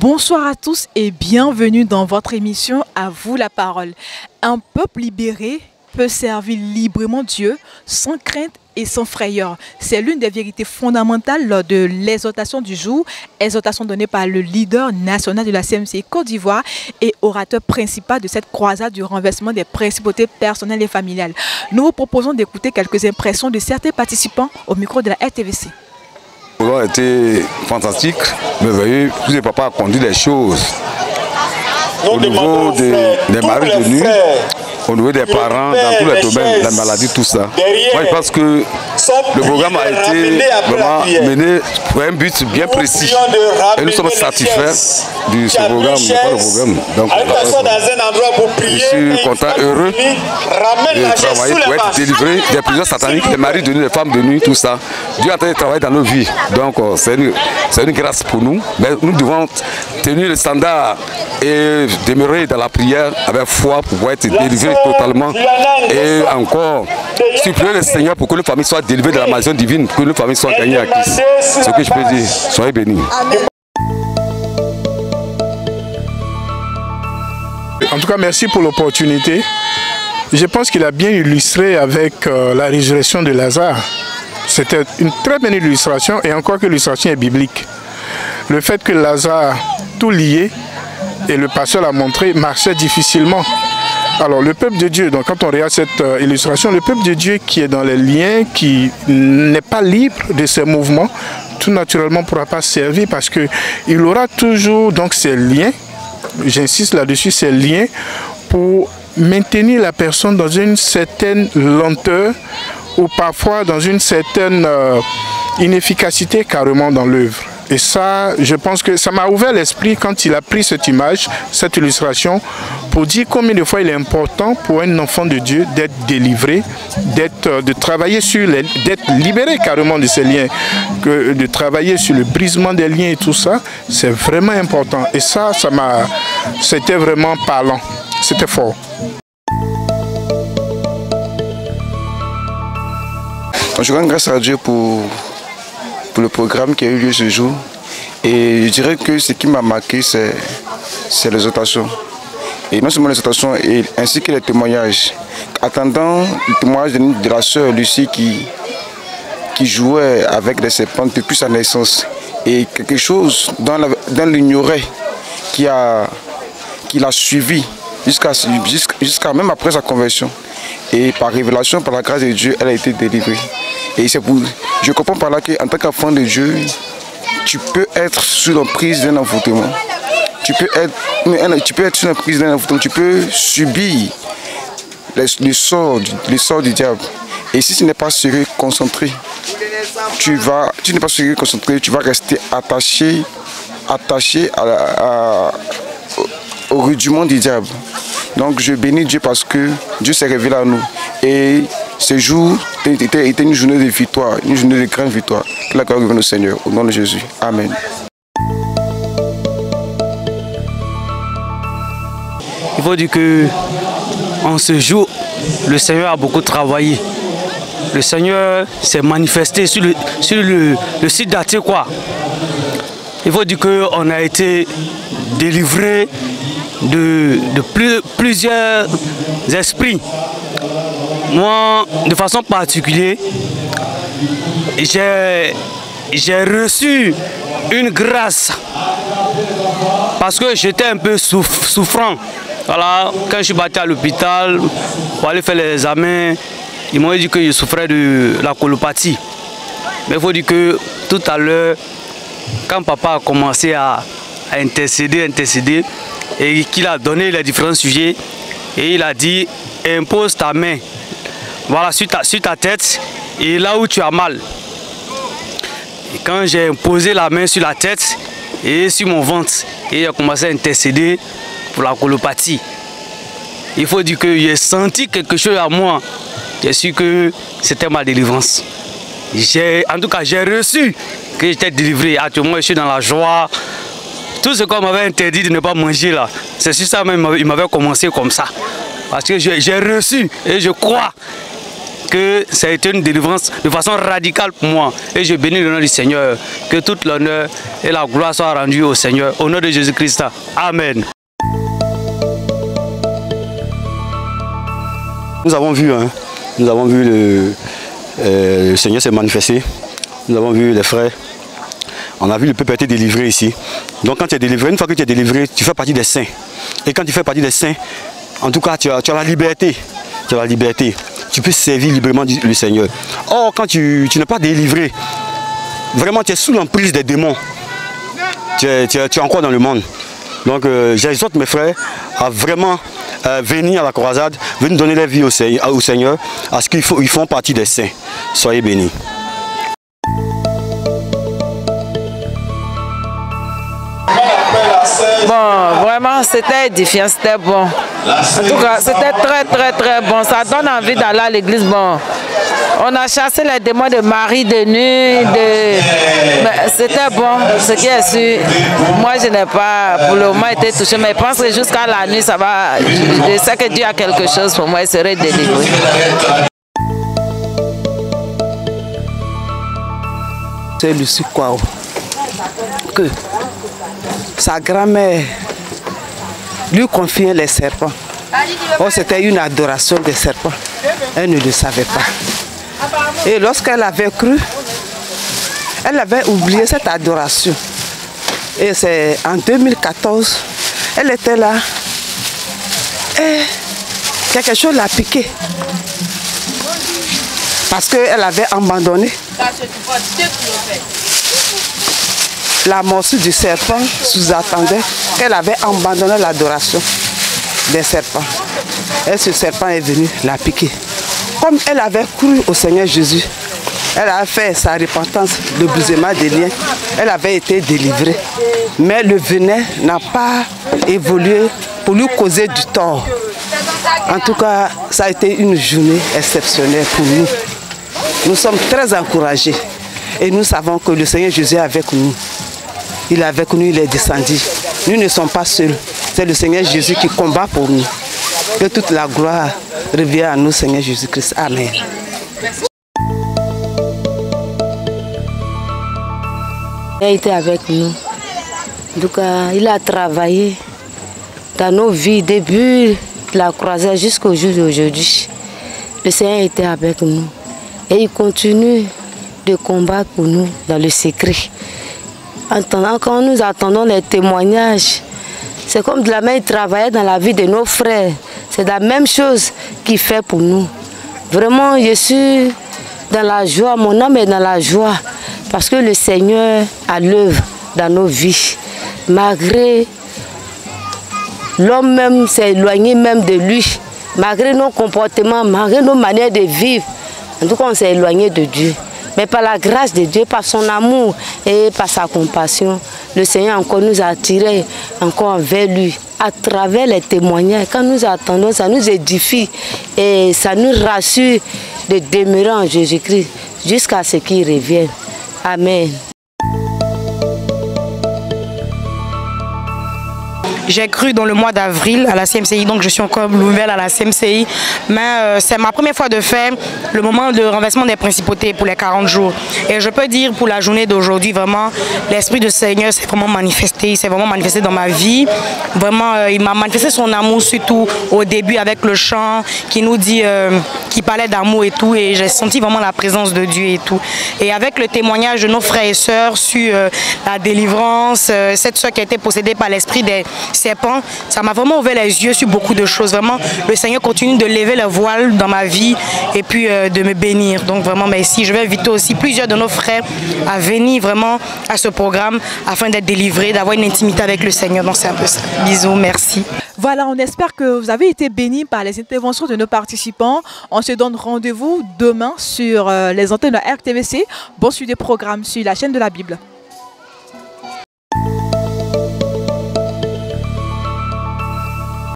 Bonsoir à tous et bienvenue dans votre émission À vous la parole. Un peuple libéré peut servir librement Dieu sans crainte et sans frayeur. C'est l'une des vérités fondamentales lors de l'exhortation du jour, exhortation donnée par le leader national de la CMC Côte d'Ivoire et orateur principal de cette croisade du renversement des principautés personnelles et familiales. Nous vous proposons d'écouter quelques impressions de certains participants au micro de la RTVC. Le a été fantastique, tous les papas ont conduit les choses. Au niveau des, des maris de nuit, au niveau des parents, dans tous les domaines, la maladie, tout ça. Moi, je pense que le programme a été vraiment mené pour un but bien précis. Et nous sommes satisfaits de ce programme, de pas le programme. Donc, je suis content, heureux de travailler pour être délivré des prisons sataniques, des maris de nuit, des femmes de nuit, tout ça. Dieu est en train de travailler dans nos vies. Donc, c'est une, une grâce pour nous. Mais nous devons tenir le standard et demeurer dans la prière avec foi pour pouvoir être délivré totalement et encore supplier le Seigneur pour que nos familles soient délivrées de la maison divine, que nos familles soient gagnées à Christ. Ce que je peux dire. Soyez bénis. En tout cas, merci pour l'opportunité. Je pense qu'il a bien illustré avec euh, la résurrection de Lazare. C'était une très bonne illustration et encore que l'illustration est biblique. Le fait que Lazare, tout lié, et le pasteur l'a montré, marchait difficilement. Alors le peuple de Dieu, donc quand on regarde cette euh, illustration, le peuple de Dieu qui est dans les liens, qui n'est pas libre de ses mouvements, tout naturellement ne pourra pas servir parce qu'il aura toujours donc ces liens, j'insiste là-dessus, ces liens pour maintenir la personne dans une certaine lenteur ou parfois dans une certaine euh, inefficacité carrément dans l'œuvre. Et ça, je pense que ça m'a ouvert l'esprit quand il a pris cette image, cette illustration, pour dire combien de fois il est important pour un enfant de Dieu d'être délivré, d'être, euh, de travailler sur d'être libéré carrément de ces liens, que de travailler sur le brisement des liens et tout ça, c'est vraiment important. Et ça, ça m'a, c'était vraiment parlant, c'était fort. Je rends grâce à Dieu pour le programme qui a eu lieu ce jour. Et je dirais que ce qui m'a marqué, c'est les. Et non seulement les ainsi que les témoignages. Attendant le témoignage de, la sœur Lucie qui, jouait avec des serpents depuis sa naissance. Et quelque chose dans l'ignorer qui a, qui l'a suivi jusqu'à même après sa conversion. Et par révélation, par la grâce de Dieu, elle a été délivrée. Et c'est pour, je comprends par là qu'en tant qu'enfant de Dieu, tu peux être sous l'emprise d'un envoûtement. Tu peux être, tu peux être sous d'un envoûtement. Tu peux subir le, sort, le sort du diable. Et si tu n'es pas sérieux, concentré, tu vas, n'es pas sérieux, concentré, tu vas rester attaché, attaché au rudiment du diable. Donc je bénis Dieu parce que Dieu s'est révélé à nous. Et ce jour était, une journée de victoire, une journée de grande victoire. Que la gloire revienne au Seigneur, au nom de Jésus. Amen. Il faut dire que en ce jour, le Seigneur a beaucoup travaillé. Le Seigneur s'est manifesté sur le, site quoi. Il faut dire qu'on a été délivré de, plusieurs esprits moi, de façon particulière, j'ai reçu une grâce parce que j'étais un peu souffrant. Voilà, quand je suis battu à l'hôpital pour aller faire les examens, ils m'ont dit que je souffrais de la colopathie. Mais il faut dire que tout à l'heure, quand papa a commencé à, à intercéder, intercéder, et qu'il a donné les différents sujets, et il a dit impose ta main voilà, sur ta, ta tête et là où tu as mal. Et quand j'ai posé la main sur la tête et sur mon ventre, et j'ai commencé à intercéder pour la colopathie. Il faut dire que j'ai senti quelque chose à moi. J'ai su que c'était ma délivrance. En tout cas, j'ai reçu que j'étais délivré. Actuellement, je suis dans la joie. Tout ce qu'on m'avait interdit de ne pas manger là, c'est sur ça même il m'avait commencé comme ça. Parce que j'ai reçu et je crois que ça a été une délivrance de façon radicale pour moi. Et je bénis le nom du Seigneur. Que toute l'honneur et la gloire soient rendues au Seigneur. Au nom de Jésus-Christ. Amen. Nous avons vu, hein, nous avons vu le, euh, le Seigneur s'est manifesté. Nous avons vu les frères. On a vu le peuple être délivré ici. Donc quand tu es délivré, une fois que tu es délivré, tu fais partie des saints. Et quand tu fais partie des saints, en tout cas, tu as, la liberté. Tu as la liberté. Tu peux servir librement le Seigneur. Or, quand tu, tu n'es pas délivré, vraiment tu es sous l'emprise des démons. Tu es, tu es- tu encore dans le monde. Donc euh, j'exhorte mes frères à vraiment euh, venir à la croisade, venir donner leur vie au Seigneur, à ce qu'ils ils font partie des saints. Soyez bénis. Bon, vraiment, c'était édifiant, c'était bon. En tout cas, c'était très, très, très bon. Ça donne envie d'aller à l'église. Bon, on a chassé les démons de Marie de nuit. De... C'était bon, ce qui est sûr. Moi, je n'ai pas pour le moment été touché, mais je pense que jusqu'à la nuit, ça va. Je sais que Dieu a quelque chose pour moi, il serait délivré. C'est Lucie Kwao. Que sa grand-mère lui confiait les serpents. Oh, c'était une adoration des serpents. Elle ne le savait pas. Et lorsqu'elle avait cru, elle avait oublié cette adoration. Et c'est en 2014, elle était là. Et quelque chose l'a piqué. Parce qu'elle avait abandonné la morsure du serpent sous-attendait qu'elle avait abandonné l'adoration des serpents. Et ce serpent est venu la piquer. Comme elle avait cru au Seigneur Jésus, elle a fait sa repentance, le brisement des liens. Elle avait été délivrée. Mais le venin n'a pas évolué pour lui causer du tort. En tout cas, ça a été une journée exceptionnelle pour nous. Nous sommes très encouragés et nous savons que le Seigneur Jésus est avec nous. Il est avec nous, il est descendu. Nous ne sommes pas seuls. C'est le Seigneur Jésus qui combat pour nous. Que toute la gloire revient à nous, Seigneur Jésus-Christ. Amen. Il a été avec nous. Il a travaillé dans nos vies, depuis la croisade jusqu'au jour d'aujourd'hui. Le Seigneur était avec nous. Et il continue de combattre pour nous dans le secret. Entendant, quand nous attendons les témoignages, c'est comme de la main, il travaillait dans la vie de nos frères. C'est la même chose qu'il fait pour nous. Vraiment, je suis dans la joie, mon âme est dans la joie, parce que le Seigneur a l'œuvre dans nos vies. Malgré l'homme même s'est éloigné même de lui, malgré nos comportements, malgré nos manières de vivre, en tout cas on s'est éloigné de Dieu. Mais par la grâce de Dieu, par son amour et par sa compassion, le Seigneur encore nous a encore vers lui à travers les témoignages. Quand nous attendons, ça nous édifie et ça nous rassure de demeurer en Jésus-Christ jusqu'à ce qu'il revienne. Amen. J'ai cru dans le mois d'avril à la CMCI, donc je suis encore nouvelle à la CMCI. Mais euh, c'est ma première fois de faire le moment de renversement des principautés pour les 40 jours. Et je peux dire pour la journée d'aujourd'hui, vraiment, l'Esprit du Seigneur s'est vraiment manifesté. Il s'est vraiment manifesté dans ma vie. Vraiment, euh, il m'a manifesté son amour, surtout au début avec le chant qui nous dit, euh, qui parlait d'amour et tout. Et j'ai senti vraiment la présence de Dieu et tout. Et avec le témoignage de nos frères et sœurs sur la délivrance, cette soeur qui a été possédée par l'esprit des serpents, ça m'a vraiment ouvert les yeux sur beaucoup de choses. Vraiment, le Seigneur continue de lever le voile dans ma vie et puis euh, de me bénir. Donc vraiment, merci. Je vais inviter aussi plusieurs de nos frères à venir vraiment à ce programme afin d'être délivrés, d'avoir une intimité avec le Seigneur. Donc c'est un peu ça. Bisous, merci. Voilà, on espère que vous avez été bénis par les interventions de nos participants. On se donne rendez-vous demain sur euh, les antennes de RTVC. Bon suite des programmes sur la chaîne de la Bible.